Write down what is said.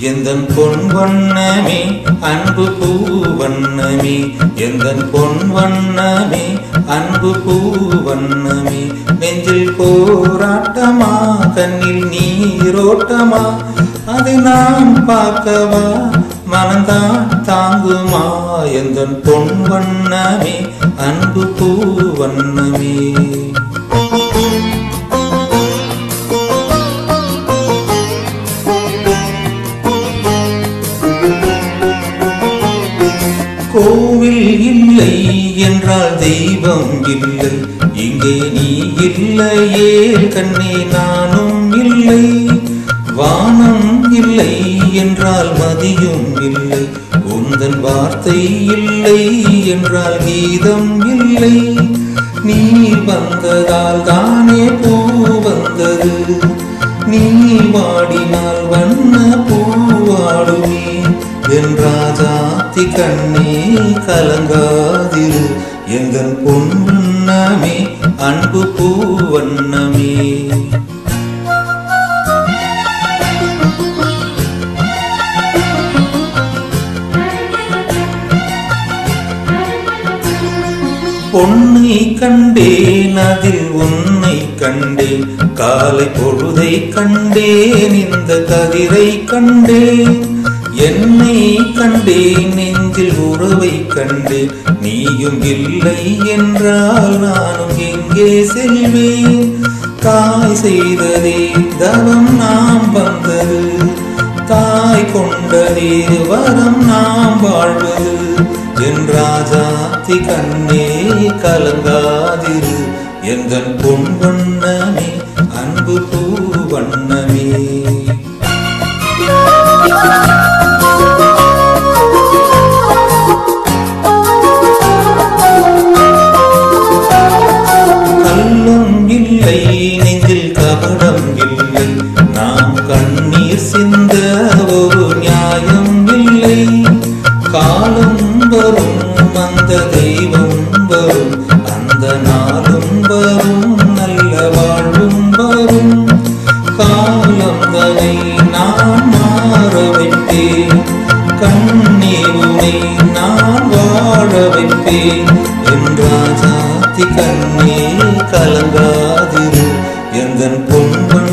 எந்தன் பொன் வண்ணமே அன்பு பூ வண்ணமே. எந்தன் பொன் வண்ணமே அன்பு பூ வண்ணமே. நெஞ்சில் போராட்டமா கண்ணில் நீரோட்டமா அதை நான் பார்க்கவா? மனந்தான் தாங்குமா? எந்தன் பொன் வண்ணமே அன்பு பூ வண்ணமே. கோவில் இல்லை என்றால் தெய்வம் இல்லை. இங்கே நீ இல்லையே கண்ணே நானும் இல்லை. வானம் இல்லை என்றால் மதியும் இல்லை. உந்தன் வார்த்தை இல்லை என்றால் கீதம் இல்லை. நீ வந்ததால் தான் காத்தி கண்ணே கலங்காதிரு. எங்கள் பொன்னமே அன்பு பூவண்ணமே. பொன்னை கண்டேன் அதில் உன்னை கண்டேன். காலை பொழுதை கண்டேன் இந்த கதிரை கண்டேன். என்னை கண்டேன் நெஞ்சில் உறவை கண்டேன் நீயும் இல்லை என்றால் நானும் எங்கே செல்வேன்? தாய் செய்ததே தவம் நாம் வந்தது தாய் கொண்டதே வரம் நாம் வாழ்வது. என் ராஜாத்தி கண்ணே கலங்காதிரு எந்த பொன் வண்ணமே அன்பு வரும் அந்த தெய்வம் வரும் அந்த நாளும் வரும் நல்ல வாழ்வும் வரும் காலம் தனை நான் மாற வைப்பேன் கண்ணீருனை நான் வாழ வைப்பேன். என் ராஜாத்தி கண்ணே கலங்காதிரு எந்தன் பொன்பன்